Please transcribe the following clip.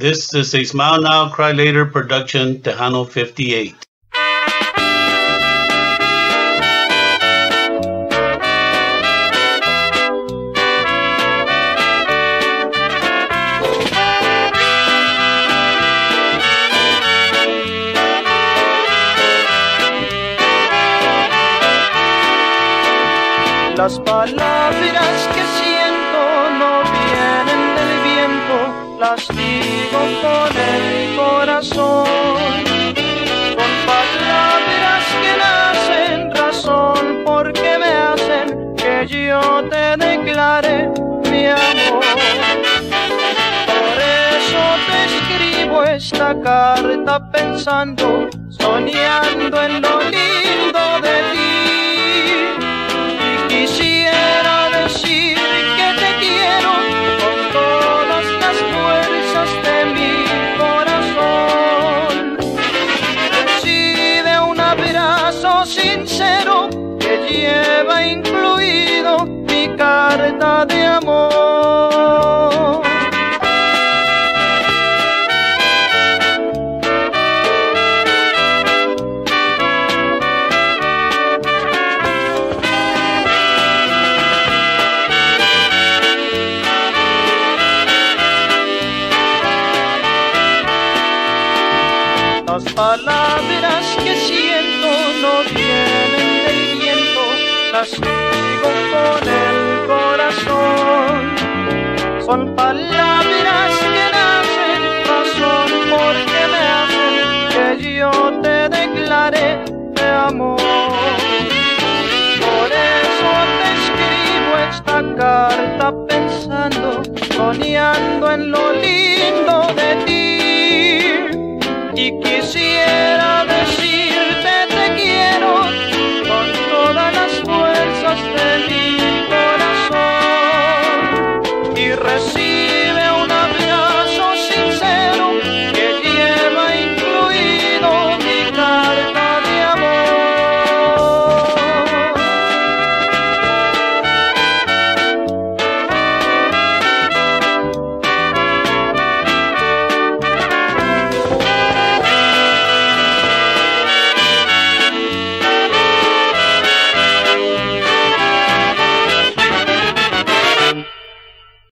This is a Smile Now, Cry Later production, Tejano 58. Las palabras con el corazón. Son palabras que nacen razón porque me hacen que yo te declare mi amor. Por eso te escribo esta carta pensando, soñando en lo sincero que lleva incluido mi carta de amor. Las palabras que siento con palabras que nacen, razón porque me hacen que yo te declaré mi amor. Por eso te escribo esta carta pensando, soñando en lo lindo de ti y quisiera Recife.